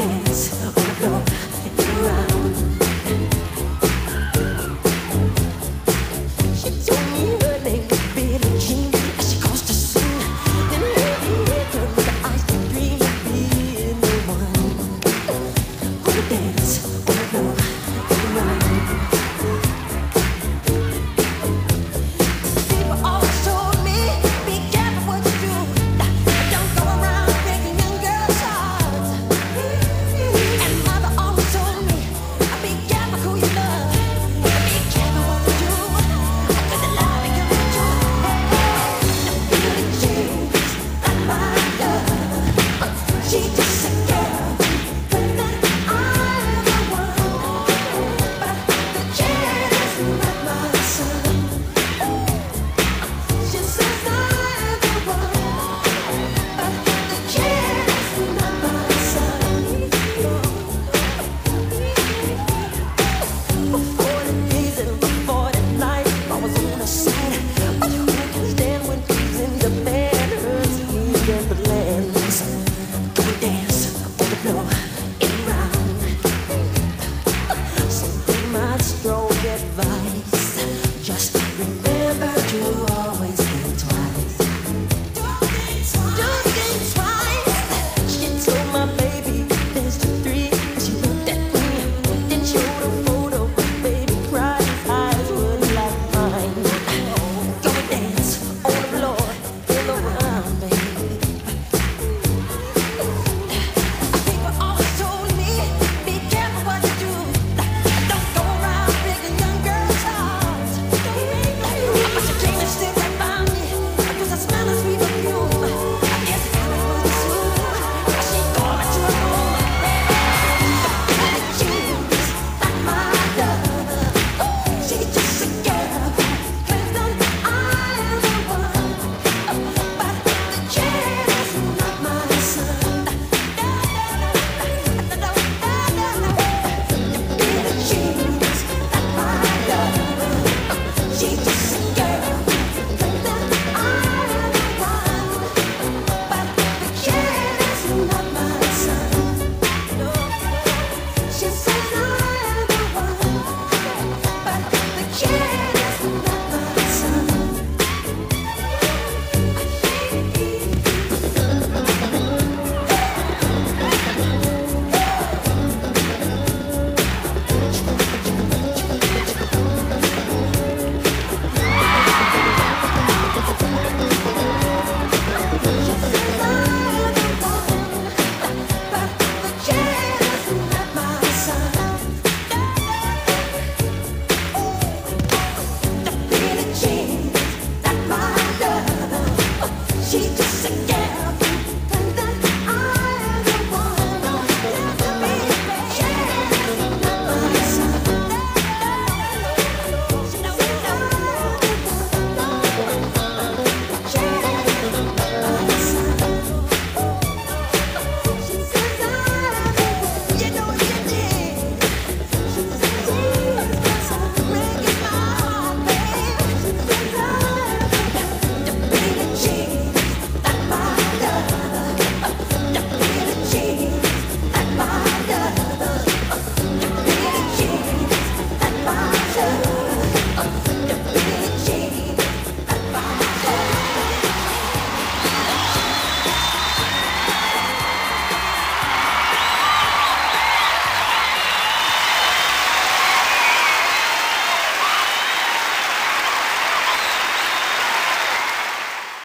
seconds